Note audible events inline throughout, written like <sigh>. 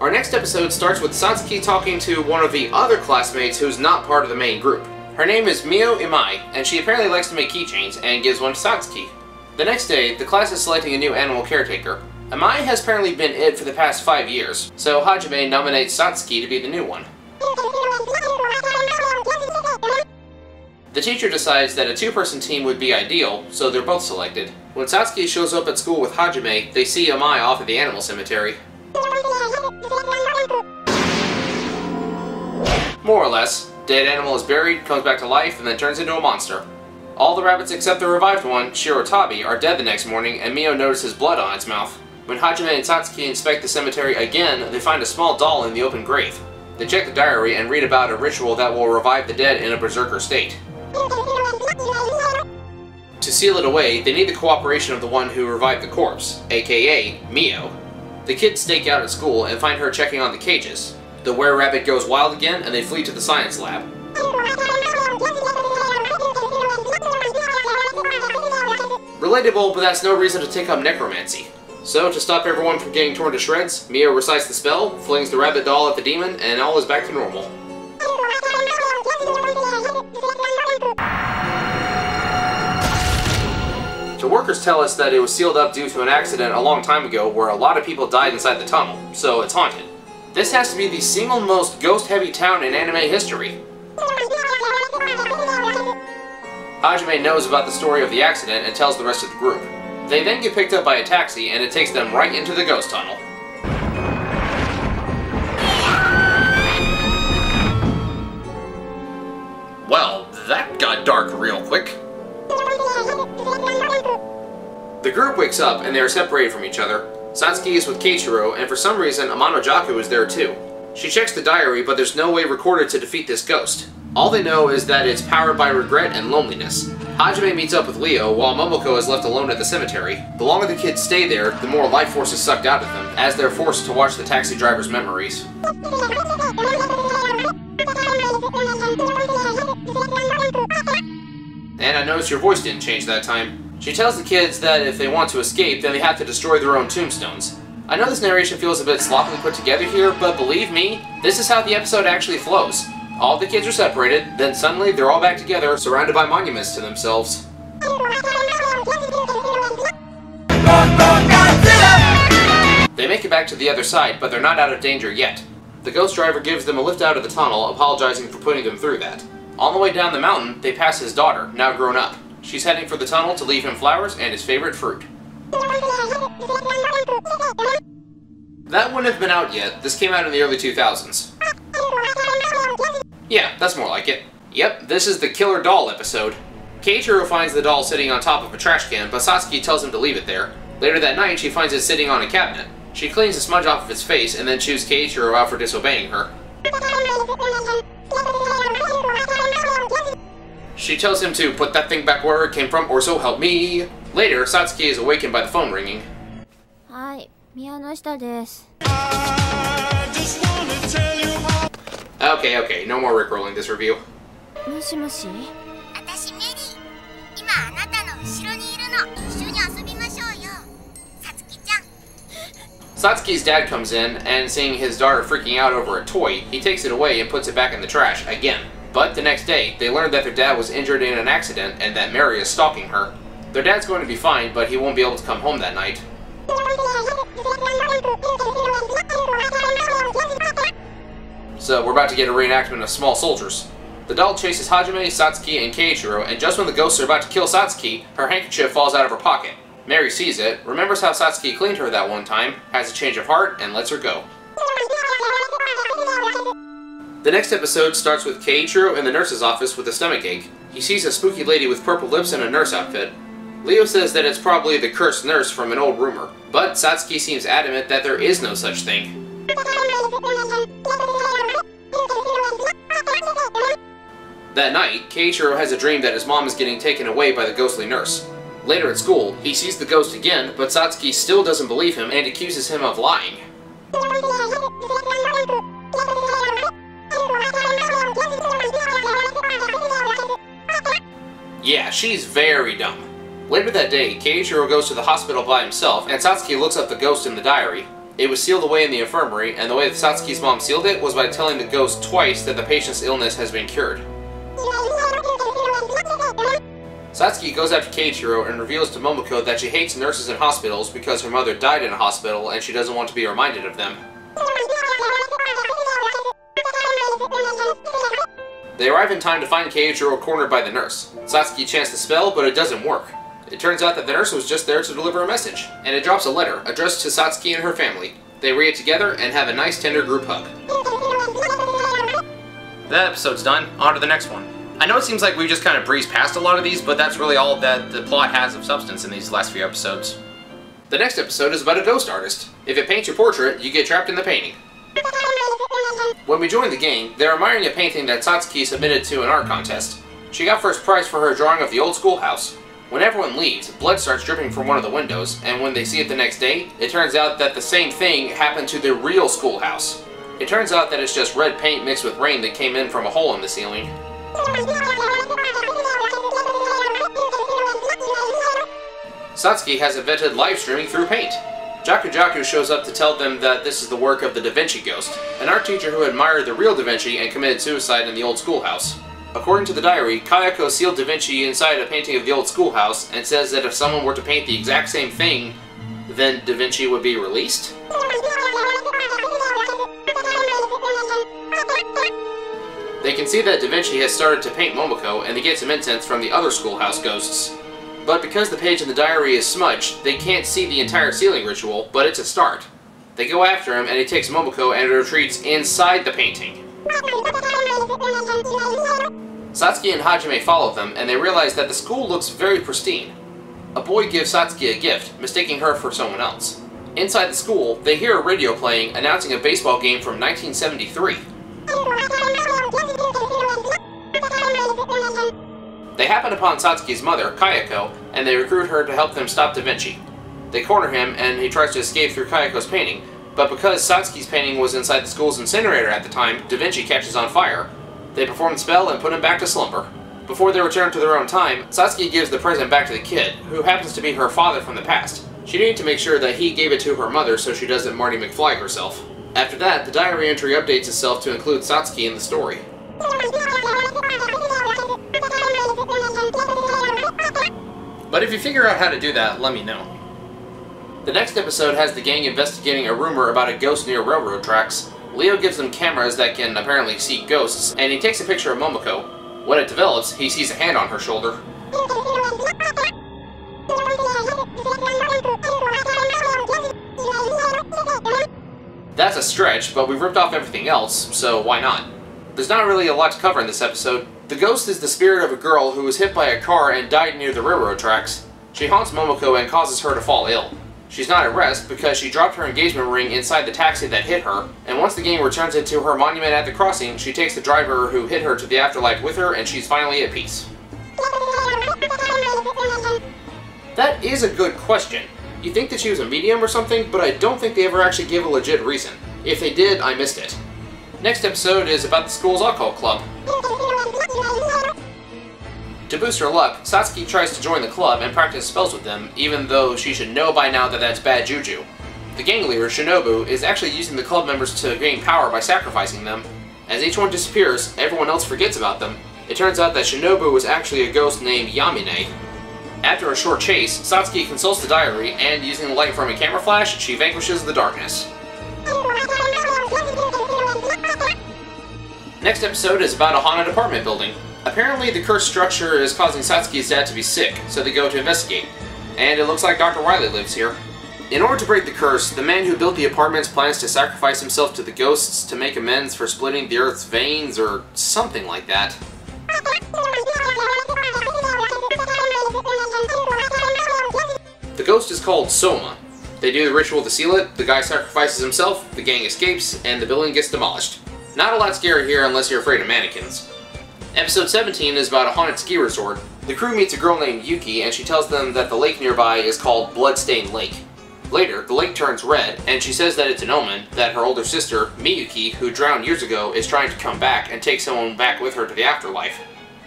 Our next episode starts with Satsuki talking to one of the other classmates who's not part of the main group. Her name is Mio Imai, and she apparently likes to make keychains and gives one to Satsuki. The next day, the class is selecting a new animal caretaker. Imai has apparently been it for the past five years, so Hajime nominates Satsuki to be the new one. The teacher decides that a two-person team would be ideal, so they're both selected. When Satsuki shows up at school with Hajime, they see Imai off at the animal cemetery. More or less. Dead animal is buried, comes back to life, and then turns into a monster. All the rabbits except the revived one, Shirotabi, are dead the next morning, and Mio notices blood on its mouth. When Hajime and Satsuki inspect the cemetery again, they find a small doll in the open grave. They check the diary and read about a ritual that will revive the dead in a berserker state. To seal it away, they need the cooperation of the one who revived the corpse, aka Mio. The kids stake out at school and find her checking on the cages. The were-rabbit goes wild again and they flee to the science lab. Relatable, but that's no reason to take up necromancy. So, to stop everyone from getting torn to shreds, Mio recites the spell, flings the rabbit doll at the demon, and all is back to normal. The workers tell us that it was sealed up due to an accident a long time ago where a lot of people died inside the tunnel, so it's haunted. This has to be the single most ghost-heavy town in anime history. Hajime knows about the story of the accident and tells the rest of the group. They then get picked up by a taxi and it takes them right into the ghost tunnel. Well, that got dark real quick. The group wakes up and they are separated from each other. Satsuki is with Keiichiro, and for some reason Amano Jaku is there too. She checks the diary, but there's no way recorded to defeat this ghost. All they know is that it's powered by regret and loneliness. Hajime meets up with Leo, while Momoko is left alone at the cemetery. The longer the kids stay there, the more life force is sucked out of them, as they're forced to watch the taxi driver's memories. And I noticed your voice didn't change that time. She tells the kids that if they want to escape, then they have to destroy their own tombstones. I know this narration feels a bit sloppily put together here, but believe me, this is how the episode actually flows. All the kids are separated, then suddenly they're all back together, surrounded by monuments to themselves. They make it back to the other side, but they're not out of danger yet. The ghost driver gives them a lift out of the tunnel, apologizing for putting them through that. On the way down the mountain, they pass his daughter, now grown up. She's heading for the tunnel to leave him flowers and his favorite fruit. That wouldn't have been out yet. This came out in the early 2000s. Yeah, that's more like it. Yep, this is the Killer Doll episode. Keiichiro finds the doll sitting on top of a trash can, but tells him to leave it there. Later that night, she finds it sitting on a cabinet. She cleans the smudge off of its face and then chews Keiichiro out for disobeying her. She tells him to put that thing back where it came from or so help me. Later, Satsuki is awakened by the phone ringing. Hi, Miyanoshita desu. Okay, okay, no more rickrolling this review. Satsuki's dad comes in, and seeing his daughter freaking out over a toy, he takes it away and puts it back in the trash again. But the next day, they learn that their dad was injured in an accident and that Mary is stalking her. Their dad's going to be fine, but he won't be able to come home that night. So we're about to get a reenactment of Small Soldiers. The doll chases Hajime, Satsuki, and Keiichiro, and just when the ghosts are about to kill Satsuki, her handkerchief falls out of her pocket. Mary sees it, remembers how Satsuki cleaned her that one time, has a change of heart, and lets her go. The next episode starts with Keiichiro in the nurse's office with a stomach ache. He sees a spooky lady with purple lips and a nurse outfit. Leo says that it's probably the cursed nurse from an old rumor, but Satsuki seems adamant that there is no such thing. That night, Keiichiro has a dream that his mom is getting taken away by the ghostly nurse. Later at school, he sees the ghost again, but Satsuki still doesn't believe him and accuses him of lying. <laughs> Yeah, she's very dumb. Later that day, Keiichiro goes to the hospital by himself, and Satsuki looks up the ghost in the diary. It was sealed away in the infirmary, and the way that Satsuki's mom sealed it was by telling the ghost twice that the patient's illness has been cured. Satsuki goes after Keiichiro and reveals to Momoko that she hates nurses in hospitals because her mother died in a hospital and she doesn't want to be reminded of them. They arrive in time to find Keiichiro cornered by the nurse. Satsuki chants the spell, but it doesn't work. It turns out that the nurse was just there to deliver a message, and it drops a letter addressed to Satsuki and her family. They read it together and have a nice tender group hug. That episode's done. On to the next one. I know it seems like we just kind of breezed past a lot of these, but that's really all that the plot has of substance in these last few episodes. The next episode is about a ghost artist. If it paints your portrait, you get trapped in the painting. When we join the gang, they're admiring a painting that Satsuki submitted to an art contest. She got first prize for her drawing of the old schoolhouse. When everyone leaves, blood starts dripping from one of the windows, and when they see it the next day, it turns out that the same thing happened to the real schoolhouse. It turns out that it's just red paint mixed with rain that came in from a hole in the ceiling. Satsuki has invented live streaming through paint. Jaku Jaku shows up to tell them that this is the work of the Da Vinci Ghost, an art teacher who admired the real Da Vinci and committed suicide in the old schoolhouse. According to the diary, Kayako sealed Da Vinci inside a painting of the old schoolhouse and says that if someone were to paint the exact same thing, then Da Vinci would be released? They can see that Da Vinci has started to paint Momoko, and they get some incense from the other schoolhouse ghosts. But because the page in the diary is smudged, they can't see the entire sealing ritual, but it's a start. They go after him, and he takes Momoko and retreats inside the painting. Satsuki and Hajime follow them, and they realize that the school looks very pristine. A boy gives Satsuki a gift, mistaking her for someone else. Inside the school, they hear a radio playing announcing a baseball game from 1973. They happen upon Satsuki's mother, Kayako, and they recruit her to help them stop Da Vinci. They corner him, and he tries to escape through Kayako's painting, but because Satsuki's painting was inside the school's incinerator at the time, Da Vinci catches on fire. They perform the spell and put him back to slumber. Before they return to their own time, Satsuki gives the present back to the kid, who happens to be her father from the past. She needed to make sure that he gave it to her mother so she doesn't Marty McFly herself. After that, the diary entry updates itself to include Satsuki in the story. <laughs> But if you figure out how to do that, let me know. The next episode has the gang investigating a rumor about a ghost near railroad tracks. Leo gives them cameras that can apparently see ghosts, and he takes a picture of Momoko. When it develops, he sees a hand on her shoulder. That's a stretch, but we've ripped off everything else, so why not? There's not really a lot to cover in this episode. The ghost is the spirit of a girl who was hit by a car and died near the railroad tracks. She haunts Momoko and causes her to fall ill. She's not at rest because she dropped her engagement ring inside the taxi that hit her, and once the gang returns it to her monument at the crossing, she takes the driver who hit her to the afterlife with her and she's finally at peace. That is a good question. You think that she was a medium or something, but I don't think they ever actually gave a legit reason. If they did, I missed it. Next episode is about the school's occult club. To boost her luck, Satsuki tries to join the club and practice spells with them, even though she should know by now that that's bad juju. The gang leader, Shinobu, is actually using the club members to gain power by sacrificing them. As each one disappears, everyone else forgets about them. It turns out that Shinobu was actually a ghost named Yamine. After a short chase, Satsuki consults the diary, and using the light from a camera flash, she vanquishes the darkness. Next episode is about a haunted apartment building. Apparently, the cursed structure is causing Satsuki's dad to be sick, so they go to investigate. And it looks like Dr. Wily lives here. In order to break the curse, the man who built the apartments plans to sacrifice himself to the ghosts to make amends for splitting the Earth's veins or something like that. The ghost is called Soma. They do the ritual to seal it, the guy sacrifices himself, the gang escapes, and the building gets demolished. Not a lot scary here unless you're afraid of mannequins. Episode 17 is about a haunted ski resort. The crew meets a girl named Yuki and she tells them that the lake nearby is called Bloodstained Lake. Later, the lake turns red, and she says that it's an omen that her older sister, Miyuki, who drowned years ago, is trying to come back and take someone back with her to the afterlife.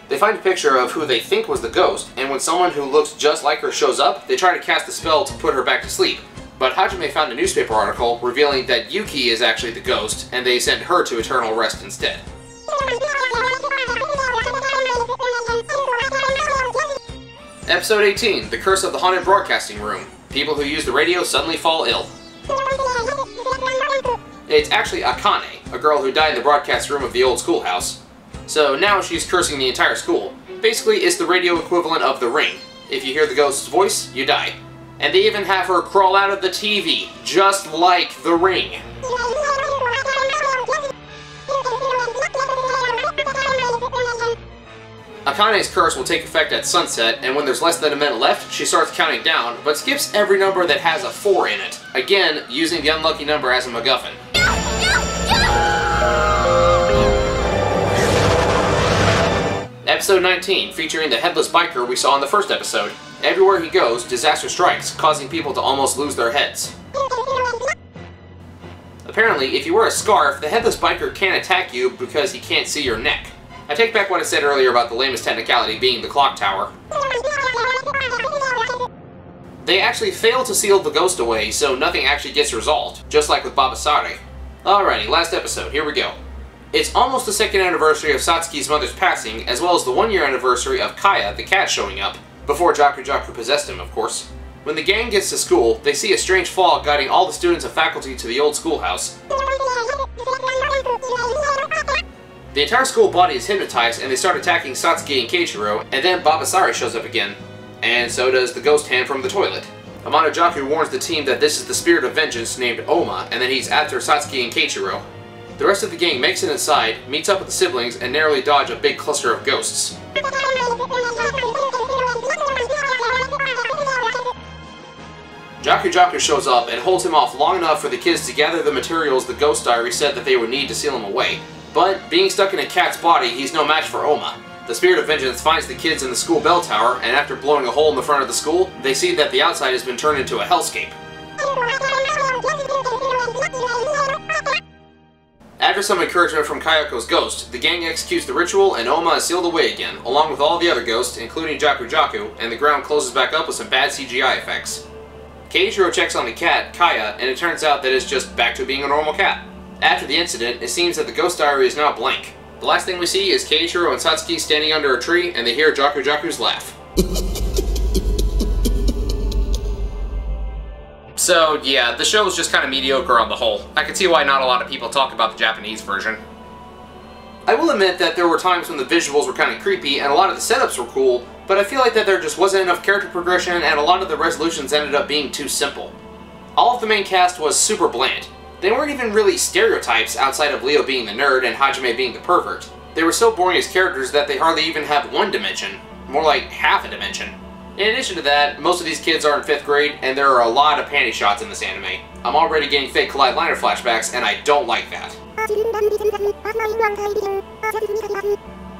They find a picture of who they think was the ghost, and when someone who looks just like her shows up, they try to cast a spell to put her back to sleep. But Hajime found a newspaper article revealing that Yuki is actually the ghost, and they sent her to eternal rest instead. Oh Episode 18 The Curse of the Haunted Broadcasting Room. People who use the radio suddenly fall ill. It's actually Akane, a girl who died in the broadcast room of the old schoolhouse. So now she's cursing the entire school. Basically, it's the radio equivalent of the ring. If you hear the ghost's voice, you die. And they even have her crawl out of the TV, just like the ring. Akane's curse will take effect at sunset, and when there's less than a minute left, she starts counting down, but skips every number that has a 4 in it. Again, using the unlucky number as a MacGuffin. Episode 19, featuring the headless biker we saw in the first episode. Everywhere he goes, disaster strikes, causing people to almost lose their heads. Apparently, if you wear a scarf, the headless biker can't attack you because he can't see your neck. I take back what I said earlier about the lamest technicality being the clock tower. They actually fail to seal the ghost away, so nothing actually gets resolved, just like with Babasare. Alrighty, last episode, here we go. It's almost the second anniversary of Satsuki's mother's passing, as well as the one year anniversary of Kaya, the cat, showing up. Before Jaku Jaku possessed him, of course. When the gang gets to school, they see a strange fog guiding all the students and faculty to the old schoolhouse. The entire school body is hypnotized and they start attacking Satsuki and Keiichiro, and then Babasare shows up again. And so does the ghost hand from the toilet. Amano Jaku warns the team that this is the spirit of vengeance named Oma, and that he's after Satsuki and Keiichiro. The rest of the gang makes it inside, meets up with the siblings, and narrowly dodge a big cluster of ghosts. Jaku Jaku shows up and holds him off long enough for the kids to gather the materials the Ghost Diary said that they would need to seal him away. But, being stuck in a cat's body, he's no match for Oma. The Spirit of Vengeance finds the kids in the school bell tower, and after blowing a hole in the front of the school, they see that the outside has been turned into a hellscape. After some encouragement from Kayako's ghost, the gang executes the ritual and Oma is sealed away again, along with all the other ghosts, including Jaku Jaku, and the ground closes back up with some bad CGI effects. Keiichiro checks on the cat, Kaya, and it turns out that it's just back to being a normal cat. After the incident, it seems that the ghost diary is now blank. The last thing we see is Keiichiro and Satsuki standing under a tree, and they hear Jaku Jaku's laugh. <laughs> so, yeah, the show is just kind of mediocre on the whole. I can see why not a lot of people talk about the Japanese version. I will admit that there were times when the visuals were kind of creepy and a lot of the setups were cool, but I feel like that there just wasn't enough character progression and a lot of the resolutions ended up being too simple. All of the main cast was super bland. They weren't even really stereotypes outside of Leo being the nerd and Hajime being the pervert. They were so boring as characters that they hardly even have one dimension, more like half a dimension. In addition to that, most of these kids are in 5th grade, and there are a lot of panty shots in this anime. I'm already getting Fate/kaleid liner flashbacks, and I don't like that.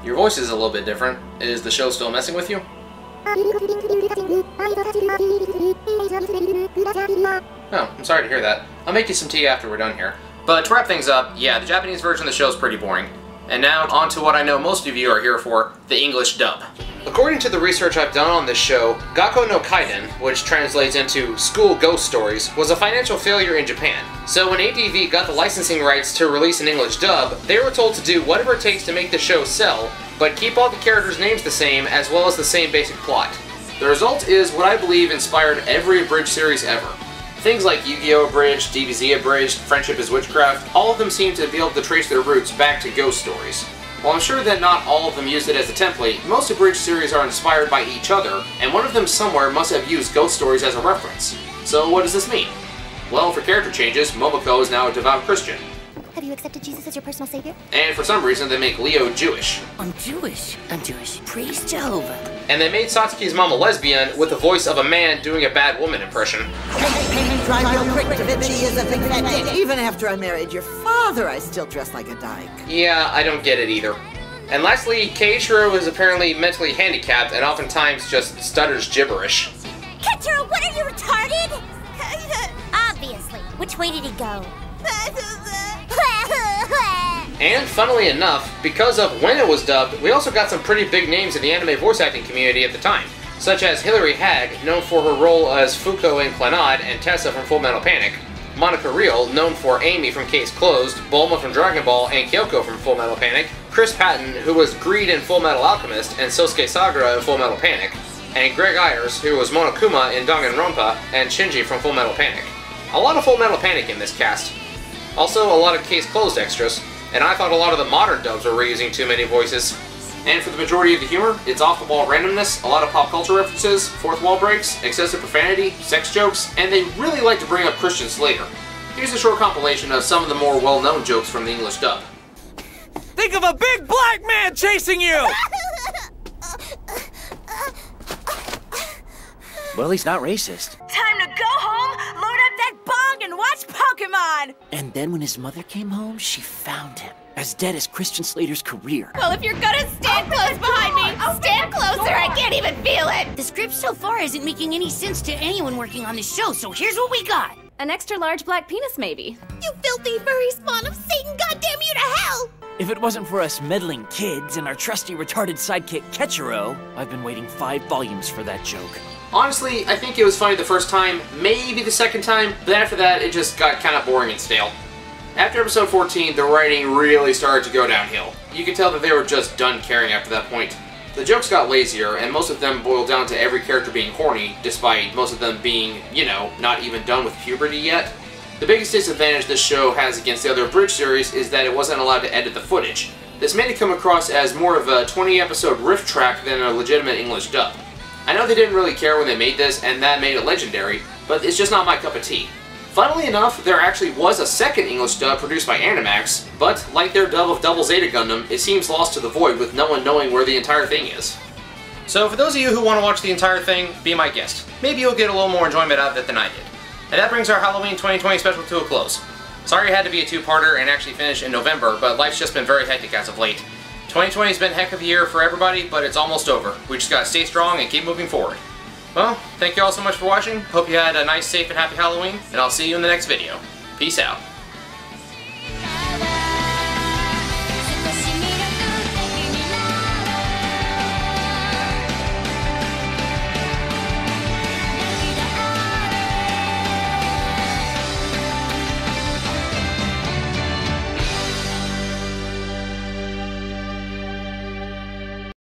Your voice is a little bit different. Is the show still messing with you? Oh, I'm sorry to hear that. I'll make you some tea after we're done here. But to wrap things up, yeah, the Japanese version of the show is pretty boring. And now, on to what I know most of you are here for, the English dub. According to the research I've done on this show, Gakko no Kaiden, which translates into School Ghost Stories, was a financial failure in Japan. So when ADV got the licensing rights to release an English dub, they were told to do whatever it takes to make the show sell, but keep all the characters' names the same, as well as the same basic plot. The result is what I believe inspired every abridged series ever. Things like Yu-Gi-Oh! Abridged, DBZ Abridged, Friendship is Witchcraft, all of them seem to be able to trace their roots back to ghost stories. While I'm sure that not all of them used it as a template, most abridged series are inspired by each other, and one of them somewhere must have used ghost stories as a reference. So what does this mean? Well, for character changes, Momoko is now a devout Christian. Have you accepted Jesus as your personal savior? And for some reason, they make Leo Jewish. I'm Jewish. I'm Jewish. Praise Jehovah. And they made Satsuki's mom a lesbian with the voice of a man doing a bad woman impression. Try real quick to admit she is a big fat dick. Even after I married your father, I still dress like a dyke. Yeah, I don't get it either. And lastly, Keiichiro is apparently mentally handicapped and oftentimes just stutters gibberish. Keiichiro, what are you retarded? <laughs> Obviously. Which way did he go? <laughs> And funnily enough, because of when it was dubbed, we also got some pretty big names in the anime voice acting community at the time. such as Hilary Haag, known for her role as Fuko in Clannad and Tessa from Full Metal Panic, Monica Rial, known for Amy from Case Closed, Bulma from Dragon Ball, and Kyoko from Full Metal Panic, Chris Patton, who was Greed in Full Metal Alchemist and Sosuke Sagara in Full Metal Panic, and Greg Ayres, who was Monokuma in Danganronpa and Shinji from Full Metal Panic. A lot of Full Metal Panic in this cast. Also, a lot of Case Closed extras, and I thought a lot of the modern dubs were reusing too many voices. And for the majority of the humor, it's off-the-wall randomness, a lot of pop culture references, fourth wall breaks, excessive profanity, sex jokes, and they really like to bring up Christian Slater. Here's a short compilation of some of the more well-known jokes from the English dub. Think of a big black man chasing you! <laughs> well, he's not racist. Time to go home, and watch Pokemon! And then when his mother came home, she found him. As dead as Christian Slater's career. Well, if you're gonna stand close behind me, stand closer, I can't even feel it! The script so far isn't making any sense to anyone working on this show, so here's what we got. An extra large black penis, maybe. You filthy furry spawn of Satan, goddamn you to hell! If it wasn't for us meddling kids and our trusty retarded sidekick Ketchero, I've been waiting five volumes for that joke. Honestly, I think it was funny the first time, maybe the second time, but after that it just got kind of boring and stale. After episode 14, the writing really started to go downhill. You could tell that they were just done caring after that point. The jokes got lazier, and most of them boiled down to every character being horny, despite most of them being, you know, not even done with puberty yet. The biggest disadvantage this show has against the other abridged series is that it wasn't allowed to edit the footage. This made it come across as more of a 20 episode riff track than a legitimate English dub. I know they didn't really care when they made this, and that made it legendary, but it's just not my cup of tea. Funnily enough, there actually was a second English dub produced by Animax, but like their dub of Double Zeta Gundam, it seems lost to the void with no one knowing where the entire thing is. So for those of you who want to watch the entire thing, be my guest. Maybe you'll get a little more enjoyment out of it than I did. And that brings our Halloween 2020 special to a close. Sorry it had to be a two-parter and actually finish in November, but life's just been very hectic as of late. 2020 has been a heck of a year for everybody, but it's almost over. We just gotta stay strong and keep moving forward. Well, thank you all so much for watching. Hope you had a nice, safe, and happy Halloween, and I'll see you in the next video. Peace out.